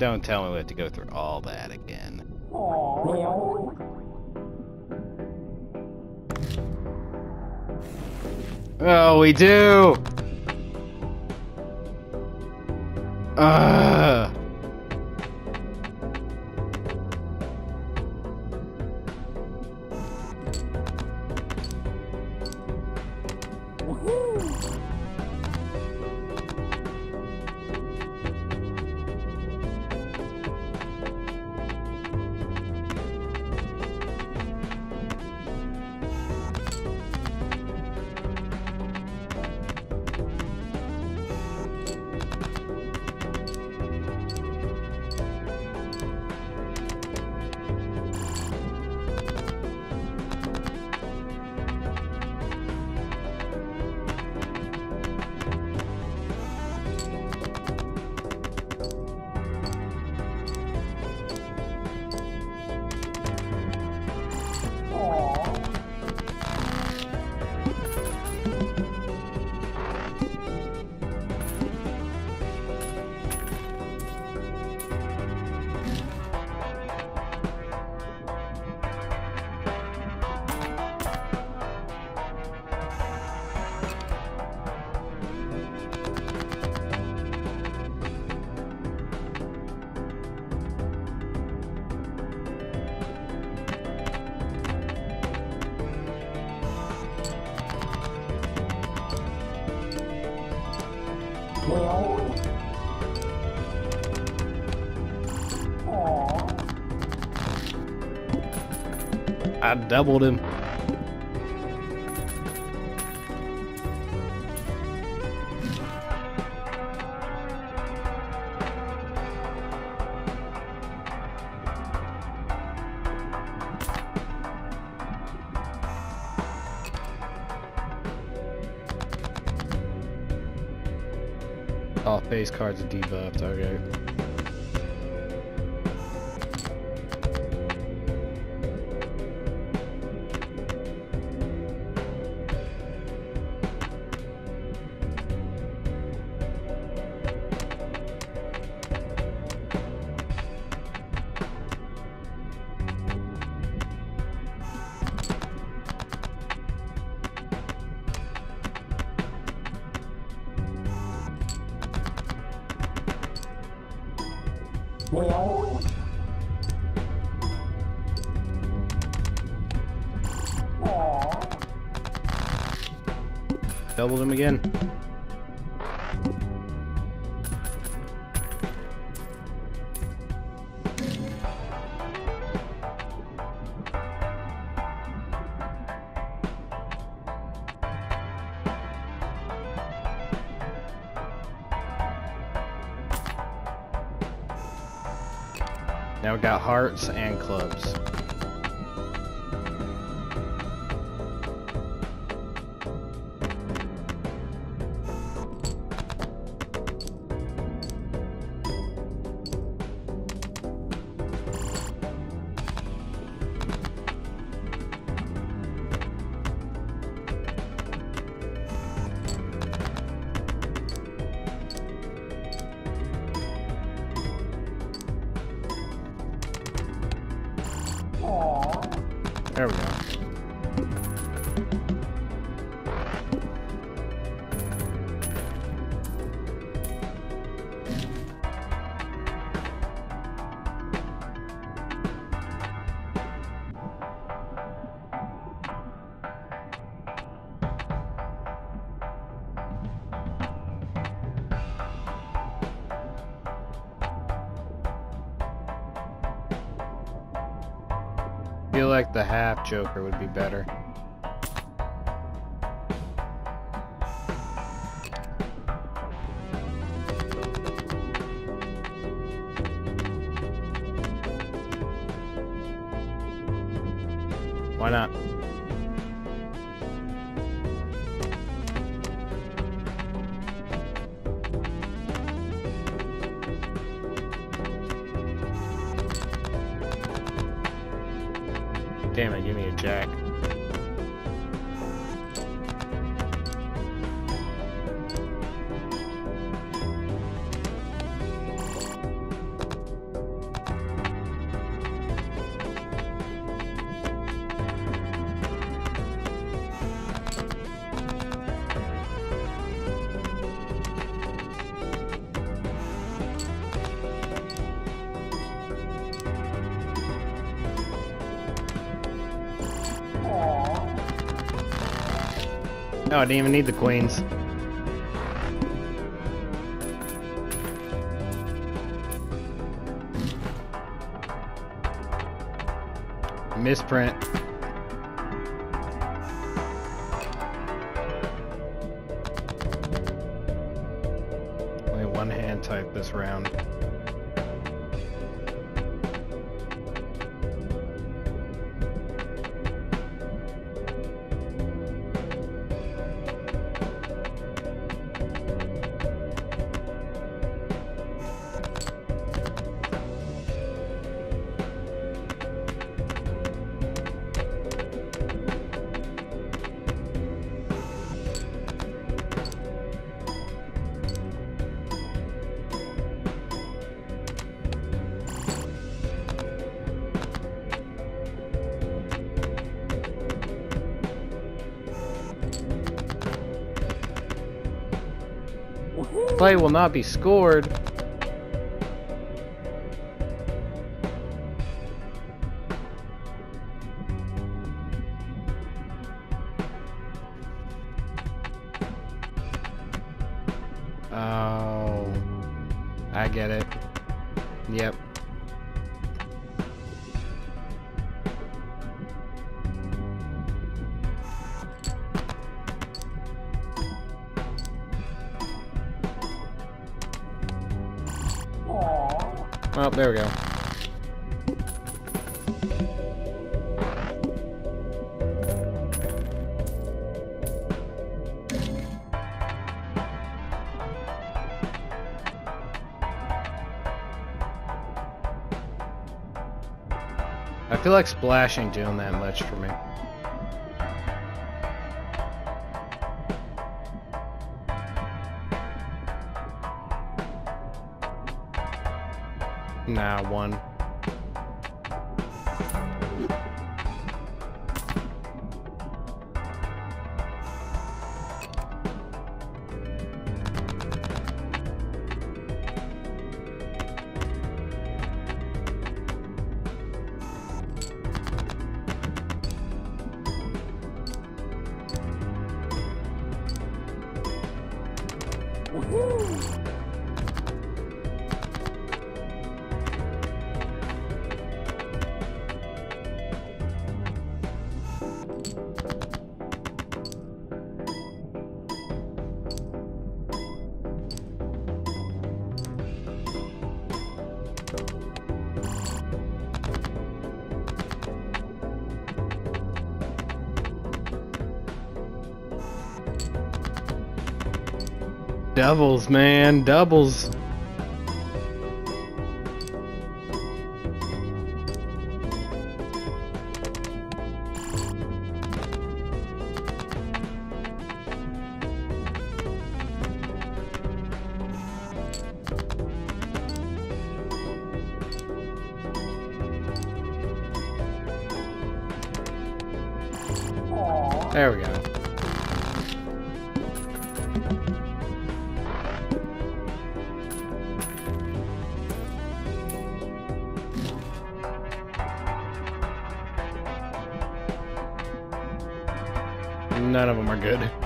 Don't tell me we have to go through all that again. Oh, we do! Ugh. I doubled him. Oh, All face cards are debuffed, okay. Doubled him again. Now we got hearts and clubs. There we go. Feel like the half Joker would be better. Damn it, give me a jack. Oh, I didn't even need the queens. Misprint. Play will not be scored. Oh, there we go. I feel like splashing doing that much for me. Nah, one. Doubles, man, doubles. None of them are good.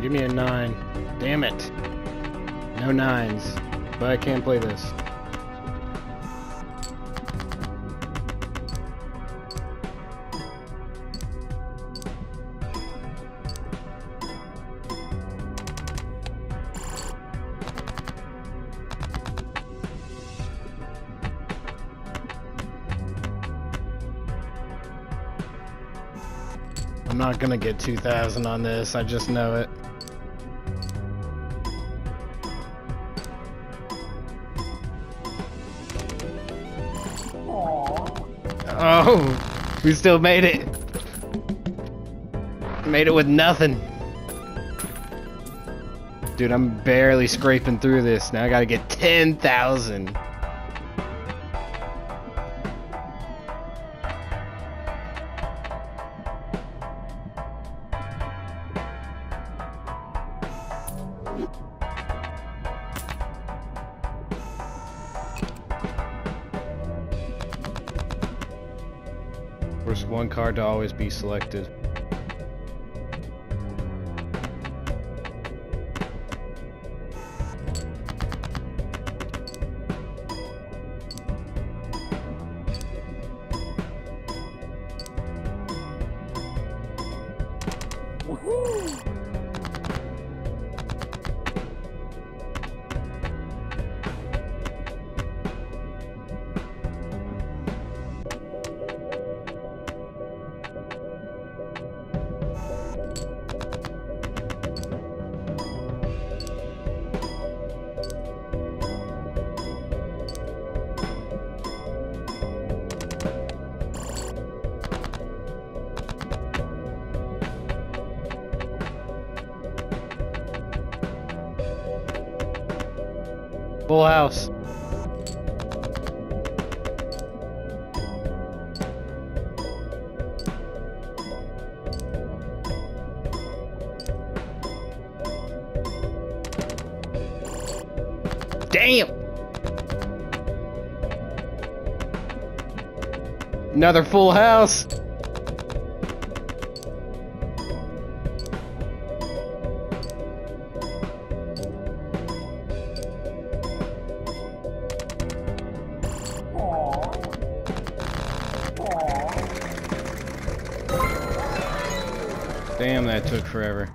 On, give me a nine. Damn it. No nines. But I can't play this. I'm not gonna get 2,000 on this, I just know it. Oh, we still made it. Made it with nothing. Dude, I'm barely scraping through this. Now I gotta get 10,000. There's one card to always be selected. Full house. Damn! Another full house! Damn, that took forever.